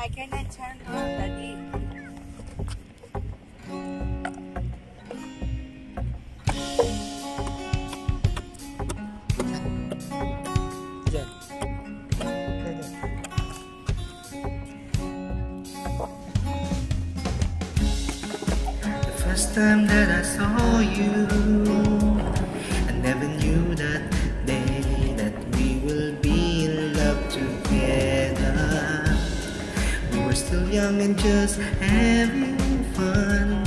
I cannot turn on. The first time that I saw you, still young and just having fun.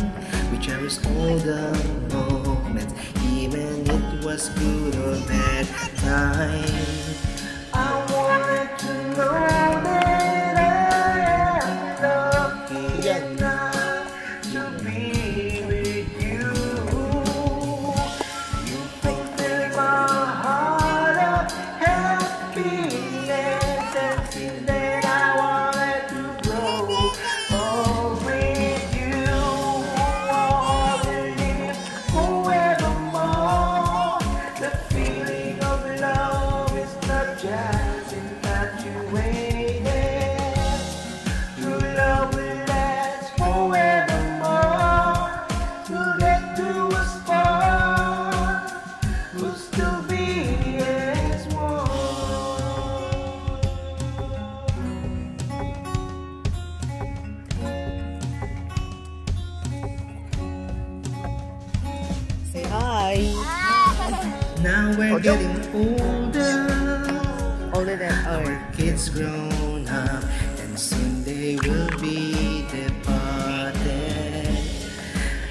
We cherish all the moments, even it was good or bad time. I wanted to know that I am lucky enough to be we're getting older. Older than Our kids grown up, and soon they will be departed.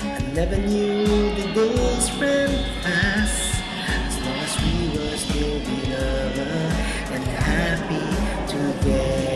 I never knew the days went fast, as long as we were still together and happy together.